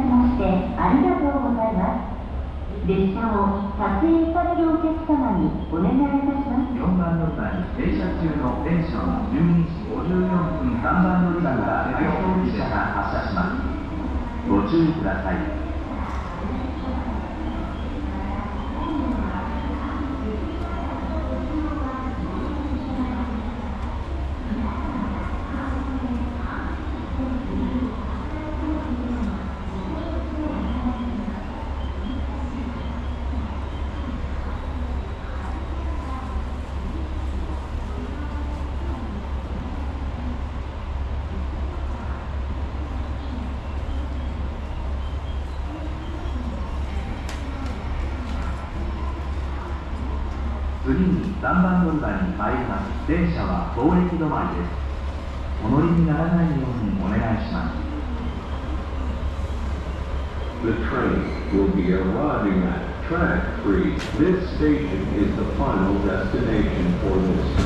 ましてありがとうございます。列車を撮影されるお客様にお願いいたします。4番乗り場に停車中の電車は12時54分3番乗り場から回送列車が発車しますご注意ください次に3番乗り場に参ります電車は貿易止まりですお乗りにならないようにお願いします The train will be arriving at track 3. This station is the final destination for this